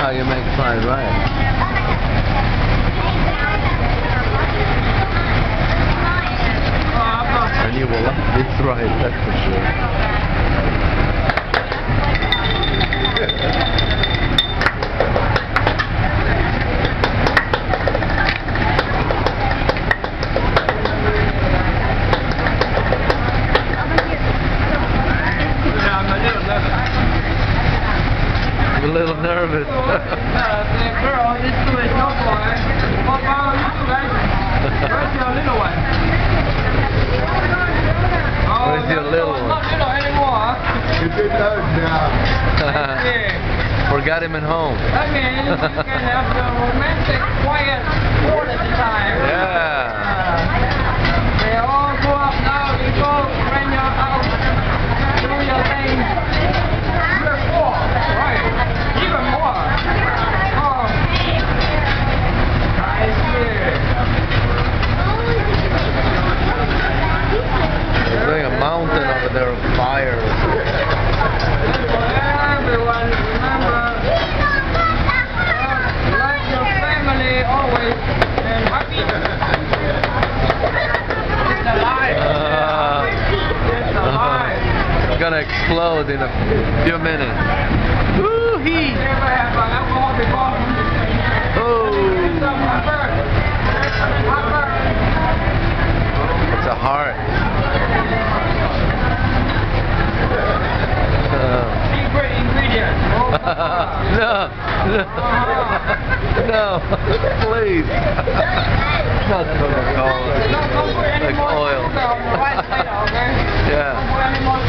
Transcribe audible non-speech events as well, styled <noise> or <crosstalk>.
how you make fried rice. And you will like this rice, that's for sure. <laughs> Yeah, I'm a little nervous. I'm a little nervous. <laughs> Uh, girl is doing no boy. What about you? Where's your little one? Where's your no, little Not one? little anymore. huh? It's big nose now. Yeah. <laughs> Forgot him at home. <laughs> of fire. Everyone, remember, like your family always and happy. It's alive. It's alive. It's gonna explode in a few minutes. Woo-hee! Oh! It's a heart. no, please. Not Coca-Cola. Like oil. yeah.